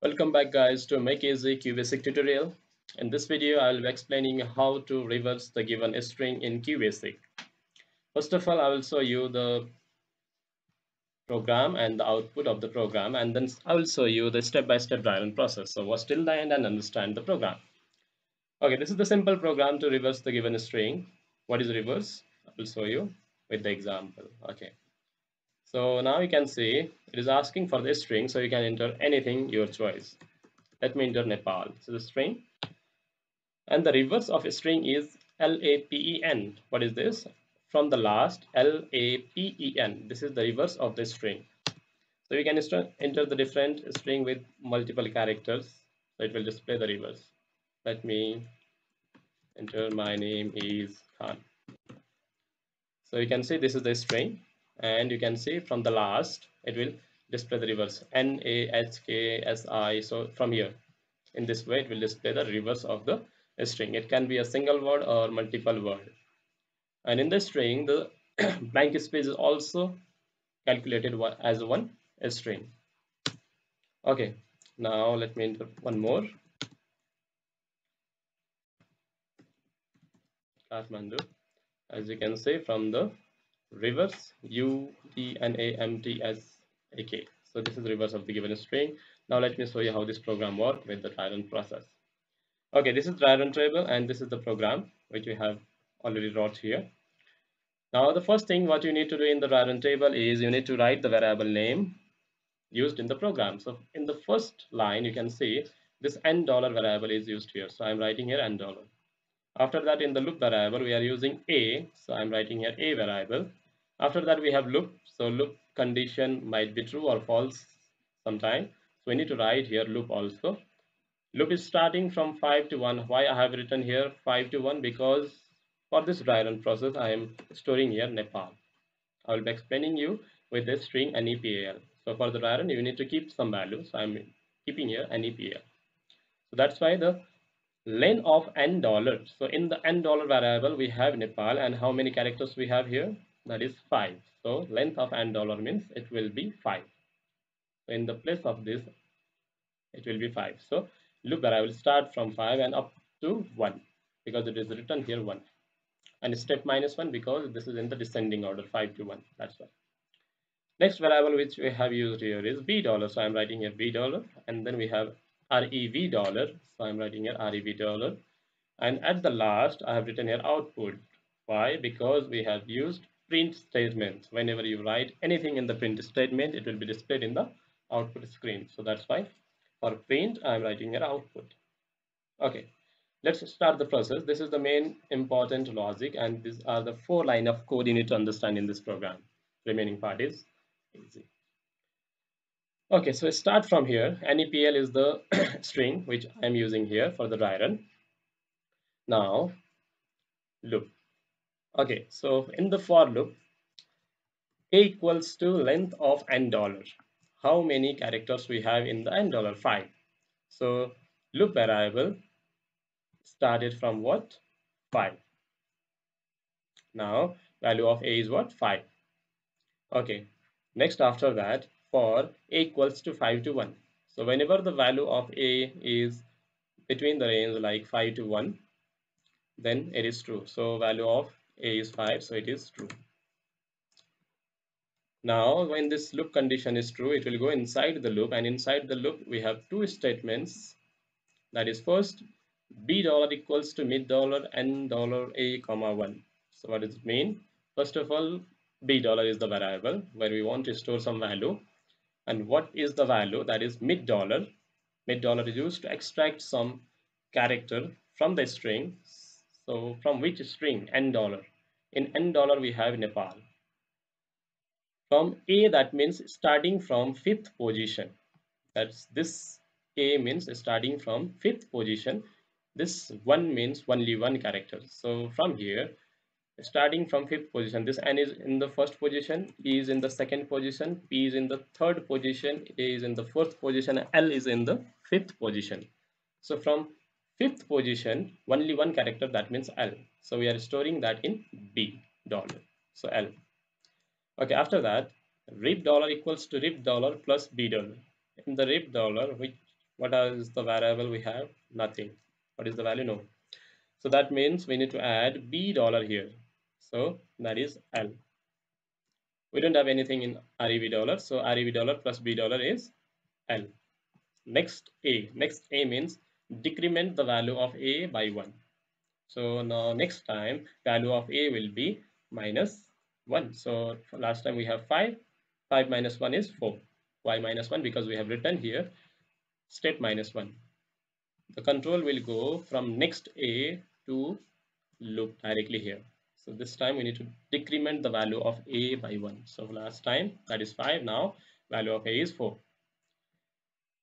Welcome back guys to Make Easy QBasic tutorial. In this video I will be explaining how to reverse the given string in QBasic. First of all I will show you the program and the output of the program and then I will show you the step-by-step -step process. So watch till the end and understand the program. Okay this is the simple program to reverse the given string. What is reverse? I will show you with the example. Okay. So now you can see it is asking for this string so you can enter anything your choice. Let me enter Nepal. So the string and the reverse of a string is LAPEN. What is this? From the last LAPEN. This is the reverse of the string. So you can enter the different string with multiple characters. So it will display the reverse. Let me enter my name is Khan. So you can see this is the string and you can see from the last it will display the reverse. N a h k s i. So from here in this way it will display the reverse of the string. It can be a single word or multiple word. And in the string the blank space is also calculated as one string. Okay now let me enter one more. As you can see from the reverse u t n a m t s a k. So this is reverse of the given string now let me show you how this program works with the dry run process. Okay this is dry run table and this is the program which we have already wrote here. Now the first thing what you need to do in the dry run table is you need to write the variable name used in the program. So in the first line you can see this n dollar variable is used here. So i'm writing here n dollar after that in the loop variable we are using a. So i'm writing here a variable. After that we have loop. So loop condition might be true or false sometime. So we need to write here loop also. Loop is starting from 5 to 1 why i have written here 5 to 1 because for this dry run process i am storing here nepal. I will be explaining you with this string nepal so for the dry run you need to keep some value. So i'm keeping here nepal so that's why the length of n dollars so in the n dollar variable we have nepal and how many characters we have here? That is 5 so length of n dollar means it will be 5 so in the place of this it will be 5 so loop variable will start from 5 and up to 1 because it is written here 1 and step minus 1 because this is in the descending order 5 to 1 that's why. Next variable which we have used here is b dollar. So i'm writing here b dollar and then we have rev dollar. So i'm writing here rev dollar. And at the last i have written here output. Why? Because we have used print statements. whenever you write anything in the print statement it will be displayed in the output screen. So that's why for print i'm writing here output. Okay. Let's start the process. This is the main important logic and these are the four line of code you need to understand in this program. Remaining part is easy okay so start from here. Nepal is the string which i'm using here for the dry run. Now loop. Okay so in the for loop a equals to length of n dollar. How many characters we have in the n dollar? 5 so loop variable started from what? 5 now value of a is what? 5 okay next after that for a equals to 5 to 1 so whenever the value of a is between the range like 5 to 1 then it is true. So value of a is 5 so it is true. Now when this loop condition is true it will go inside the loop and inside the loop we have two statements. That is first b dollar equals to mid dollar n dollar a comma 1 so what does it mean? First of all b dollar is the variable where we want to store some value and what is the value that is mid dollar mid dollar is used to extract some character from the string so from which string? N dollar. In N dollar we have Nepal. From A that means starting from fifth position. That's this A means starting from fifth position. This one means only one character. So from here starting from fifth position. This n is in the first position e is in the second position p is in the third position a is in the fourth position l is in the fifth position. So from fifth position only one character that means L. So we are storing that in B dollar. So L. Okay after that rip dollar equals to rip dollar plus B dollar. In the rip dollar which what is the variable we have? Nothing. What is the value? No. So that means we need to add b dollar here so that is l. We don't have anything in rev dollar so rev dollar plus b dollar is l. Next a. Next a means decrement the value of a by 1 so now next time value of a will be minus 1 so last time we have 5 5 minus 1 is 4 why minus 1 because we have written here state minus 1 the control will go from next a to loop directly here so this time we need to decrement the value of a by 1 so last time that is 5 now value of a is 4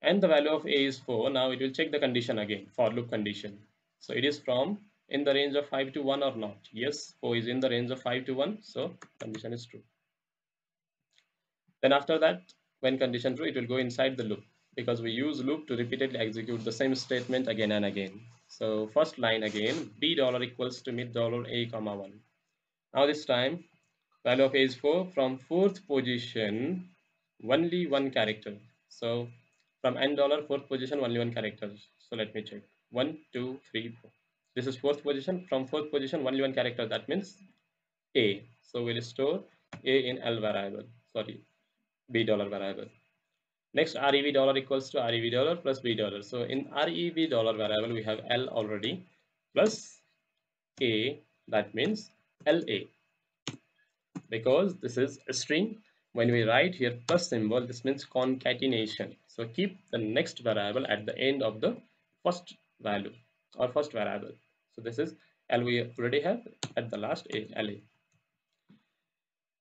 and the value of a is 4 now it will check the condition again for loop condition. So it is from in the range of 5 to 1 or not. Yes 4 is in the range of 5 to 1 so condition is true. Then after that when condition true it will go inside the loop because we use loop to repeatedly execute the same statement again and again so first line again b dollar equals to mid dollar a comma 1 now this time value of a is 4 from fourth position only one character. So from n dollar fourth position only one character. So let me check. One two three four. This is fourth position. From fourth position only one character. That means a. So we'll store a in l variable. Sorry b dollar variable next rev dollar equals to rev dollar plus b dollar. So in rev dollar variable we have l already plus a that means la because this is a string when we write here plus symbol this means concatenation. So keep the next variable at the end of the first value or first variable. So this is l we already have at the last a la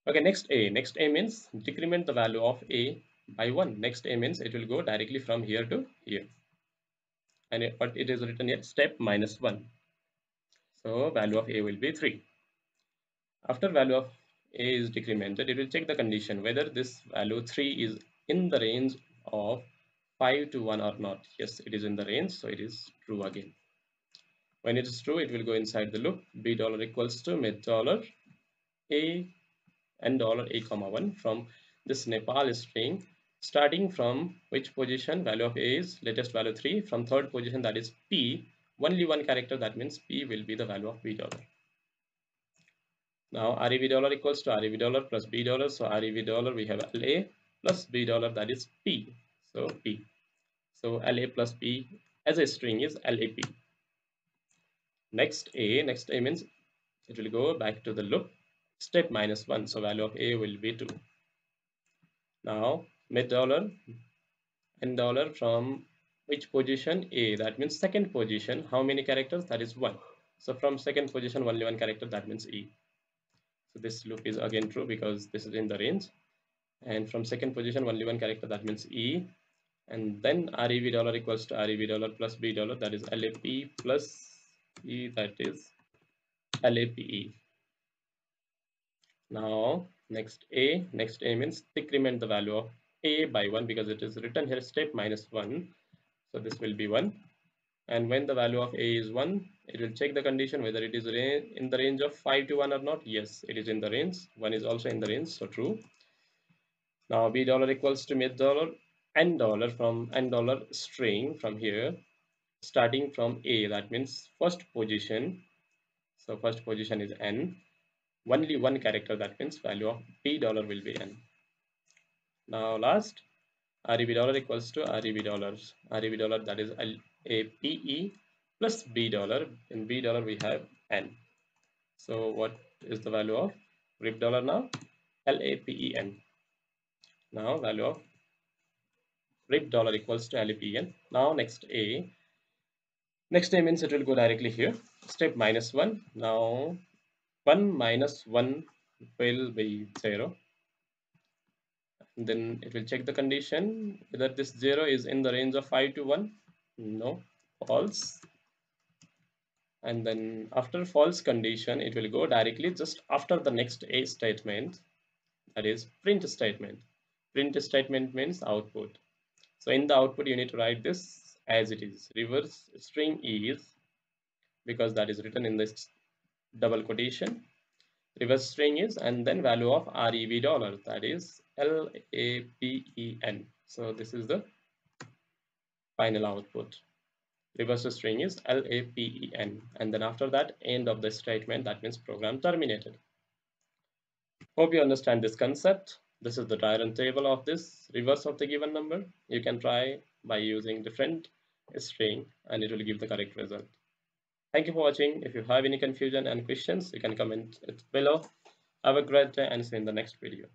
okay next a. Next a means decrement the value of a by 1 next a means it will go directly from here to here. And it, but it is written here step minus 1 so value of a will be 3 after value of a is decremented it will check the condition whether this value 3 is in the range of 5 to 1 or not. Yes it is in the range so it is true again. When it is true it will go inside the loop b dollar equals to mid dollar a and dollar a comma 1 from this Nepal string starting from which position value of a is latest value 3 from third position that is p. Only one character that means p will be the value of b dollar. Now rev dollar equals to rev dollar plus b dollar. So rev dollar we have la plus b dollar that is p. So p. So la plus p as a string is lap next a next a means it will go back to the loop. Step minus 1 so value of a will be 2 now mid dollar n dollar from which position? A that means second position. How many characters? That is one. So from second position only one character that means e. So this loop is again true because this is in the range. And from second position only one character that means e. And then rev dollar equals to rev dollar plus b dollar that is lap plus e that is lape now next a. Next a means decrement the value of a by 1 because it is written here step minus 1 so this will be 1 and when the value of a is 1 it will check the condition whether it is in the range of 5 to 1 or not. Yes it is in the range. 1 is also in the range so true. Now b dollar equals to mid dollar n dollar from n dollar string from here starting from a. That means first position. So first position is n. Only one character that means value of b dollar will be n now last REB dollar equals to REB dollars. REB dollar that is LAPE plus B dollar. In B dollar we have N. So what is the value of REB dollar now? LAPEN. Now value of REB dollar equals to LAPEN. Now next A. Next A means it will go directly here. Step minus 1. Now 1 minus 1 will be 0 then it will check the condition whether this 0 is in the range of 5 to 1 no false. And then after false condition it will go directly just after the next a statement that is print statement. Print statement means output. So in the output you need to write this as it is. Reverse string is because that is written in this double quotation. Reverse string is and then value of rev dollar that is L A P E N. So this is the final output. Reverse string is lapen and then after that end of the statement that means program terminated. Hope you understand this concept. This is the dry run table of this reverse of the given number. You can try by using different string and it will give the correct result. Thank you for watching. If you have any confusion and questions you can comment it below. Have a great day and see you in the next video